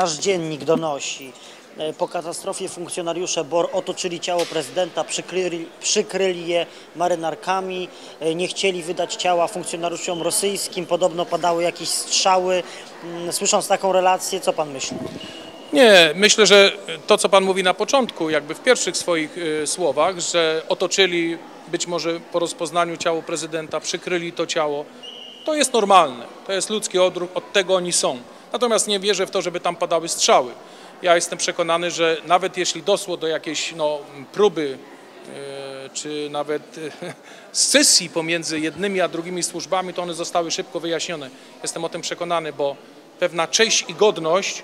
nasz dziennik donosi. E, Po katastrofie funkcjonariusze BOR otoczyli ciało prezydenta, przykryli, przykryli je marynarkami, e, nie chcieli wydać ciała funkcjonariuszom rosyjskim, podobno padały jakieś strzały. Mm, Słysząc taką relację, co pan myśli? Nie, myślę, że to, co Pan mówi na początku, jakby w pierwszych swoich y, słowach, że otoczyli być może po rozpoznaniu ciało prezydenta, przykryli to ciało, to jest normalne, to jest ludzki odruch, od tego oni są. Natomiast nie wierzę w to, żeby tam padały strzały. Ja jestem przekonany, że nawet jeśli doszło do jakiejś no, próby e, czy nawet e, scysji pomiędzy jednymi a drugimi służbami, to one zostały szybko wyjaśnione. Jestem o tym przekonany, bo pewna cześć i godność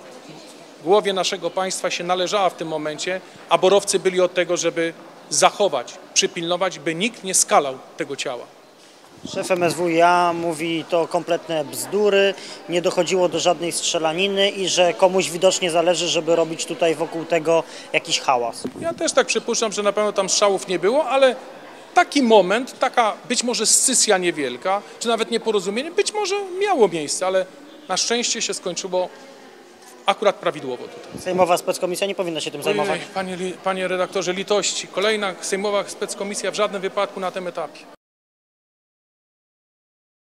głowie naszego państwa się należała w tym momencie, a borowcy byli od tego, żeby zachować, przypilnować, by nikt nie skalał tego ciała. Szef MSWiA mówi to kompletne bzdury, nie dochodziło do żadnej strzelaniny i że komuś widocznie zależy, żeby robić tutaj wokół tego jakiś hałas. Ja też tak przypuszczam, że na pewno tam strzałów nie było, ale taki moment, taka być może scysja niewielka, czy nawet nieporozumienie, być może miało miejsce, ale na szczęście się skończyło akurat prawidłowo tutaj. Sejmowa speckomisja nie powinna się tym zajmować. Ojej, Panie, panie redaktorze, litości. Kolejna sejmowa speckomisja w żadnym wypadku na tym etapie.